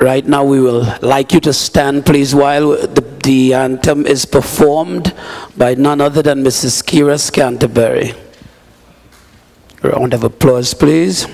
Right now, we will like you to stand, please, while the, the anthem is performed by none other than Mrs. Keria Scantenbury. Round of applause, please.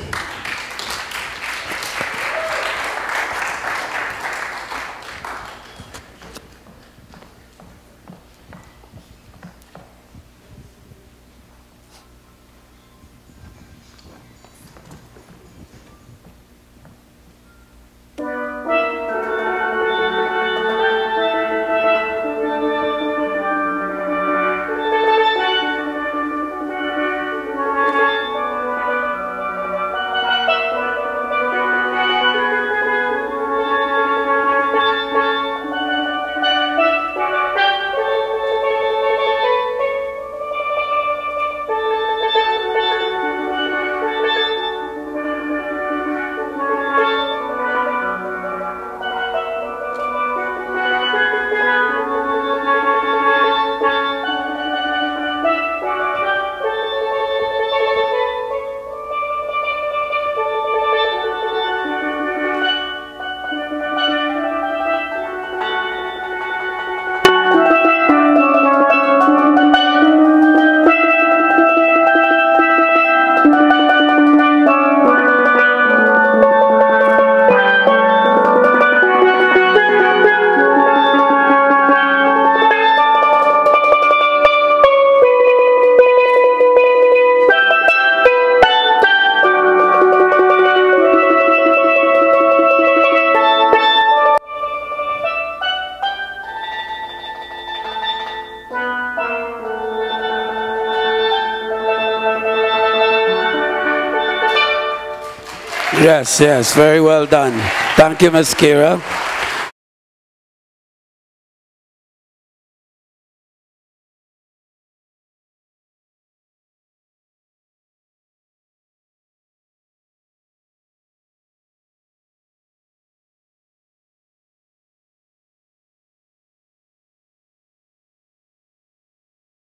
Yes, yes, very well done. Thank you, Ms. Keria.